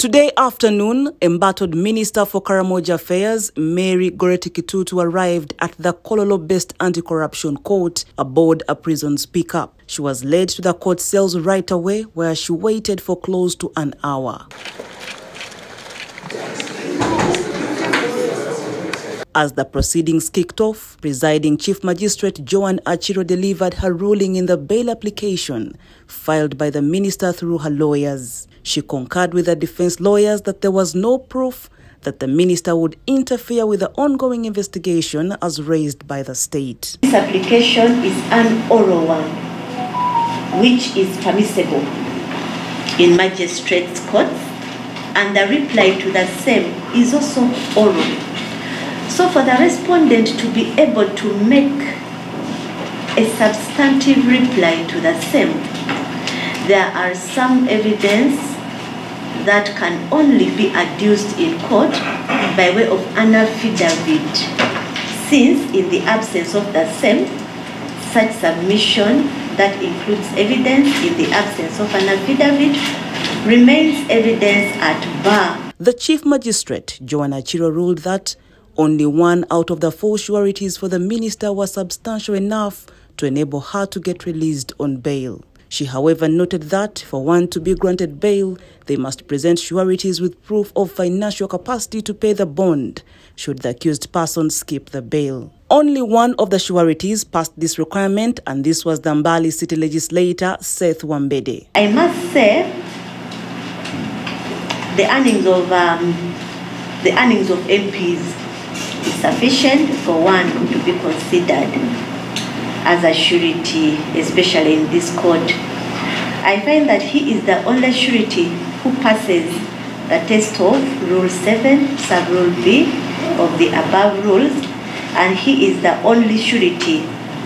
Today afternoon, embattled Minister for Karamoja Affairs, Mary Goretti Kitutu, arrived at the Kololo-based anti-corruption court aboard a prison's pickup. She was led to the court cells right away, where she waited for close to an hour. As the proceedings kicked off, presiding Chief Magistrate Joan Achiro delivered her ruling in the bail application filed by the minister through her lawyers. She concurred with the defense lawyers that there was no proof that the minister would interfere with the ongoing investigation as raised by the state. This application is an oral one, which is permissible in magistrates' courts, and the reply to the same is also oral. So for the respondent to be able to make a substantive reply to the same, there are some evidence that can only be adduced in court by way of an affidavit, since in the absence of the same, such submission that includes evidence in the absence of an affidavit remains evidence at bar. The Chief Magistrate, Joan Achiro, ruled that only one out of the four sureties for the minister was substantial enough to enable her to get released on bail. She, however, noted that for one to be granted bail, they must present sureties with proof of financial capacity to pay the bond should the accused person skip the bail. Only one of the sureties passed this requirement, and this was the Mbale City legislator Seth Wambede. I must say, the earnings of um, the earnings of MPs sufficient for one to be considered as a surety, especially in this court. I find that he is the only surety who passes the test of Rule 7, Sub Rule B of the above rules, and he is the only surety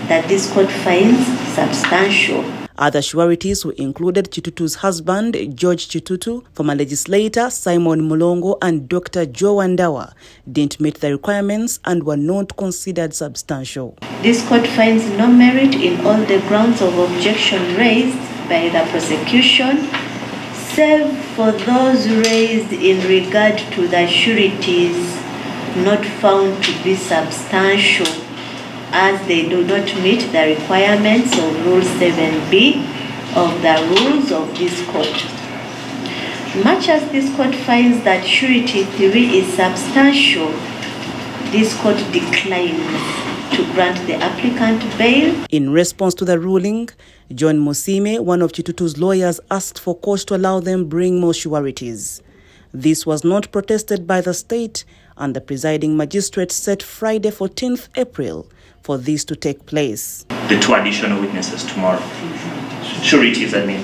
that this court finds substantial. Other sureties who included Kitutu's husband, George Kitutu, former legislator Simon Mulongo, and Dr. Joe Wandawa didn't meet the requirements and were not considered substantial. This court finds no merit in all the grounds of objection raised by the prosecution, save for those raised in regard to the sureties not found to be substantial as they do not meet the requirements of Rule 7b of the rules of this court. Much as this court finds that surety theory is substantial, this court declines to grant the applicant bail. In response to the ruling, John Musime, one of Kitutu's lawyers, asked for court to allow them bring more sureties. This was not protested by the state, and the presiding magistrate set Friday 14th April for this to take place. The two additional witnesses tomorrow. Sureties, I mean.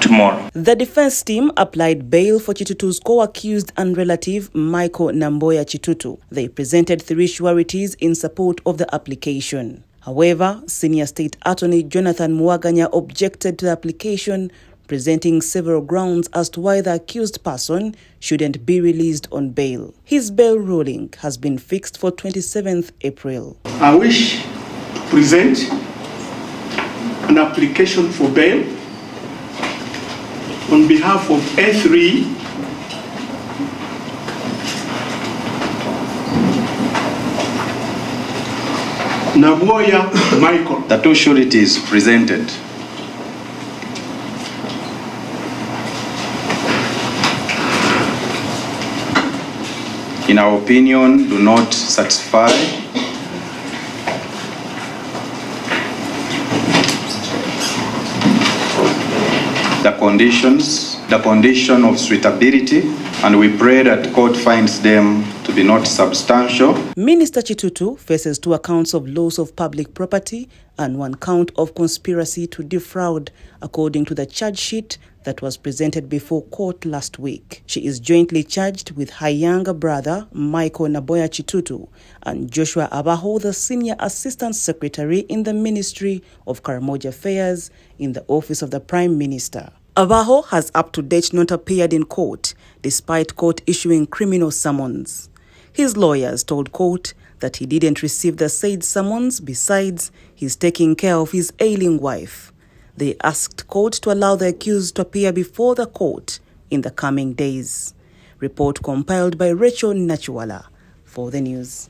Tomorrow. The defense team applied bail for Kitutu's co-accused and relative Michael Namboya Kitutu. They presented three sureties in support of the application. However, Senior State Attorney Jonathan Muwaganya objected to the application presenting several grounds as to why the accused person shouldn't be released on bail. His bail ruling has been fixed for 27th April. I wish to present an application for bail on behalf of A3 Naboya Michael. The two sureties presented in our opinion, do not satisfy the conditions, the condition of suitability, and we pray that court finds them to be not substantial. Minister Kitutu faces two accounts of loss of public property and one count of conspiracy to defraud, according to the charge sheet that was presented before court last week. She is jointly charged with her younger brother, Michael Naboya Kitutu, and Joshua Abaho, the Senior Assistant Secretary in the Ministry of Karamoja Affairs in the Office of the Prime Minister. Abaho has up to date not appeared in court, despite court issuing criminal summons. His lawyers told court that he didn't receive the said summons, besides, he's taking care of his ailing wife. They asked court to allow the accused to appear before the court in the coming days. Report compiled by Rachel Nachuala for the news.